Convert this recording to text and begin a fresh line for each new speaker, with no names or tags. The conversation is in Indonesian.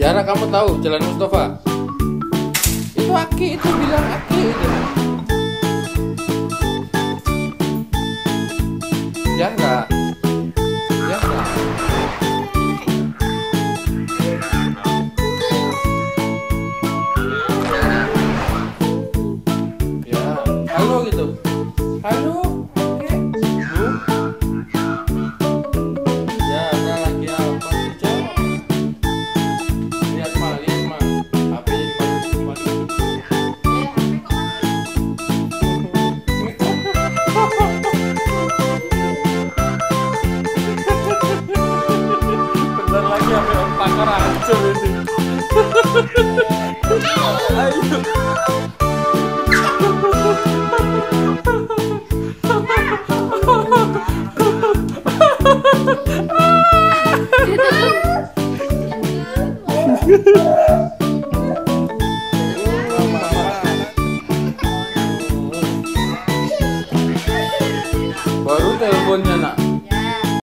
Tiara kamu tahu Jalan Mustafa? Itu Aki itu bilang Aki itu. Tiara. Tiara. Ya, halo gitu. Halo. Ayo. Baru teleponnya nak.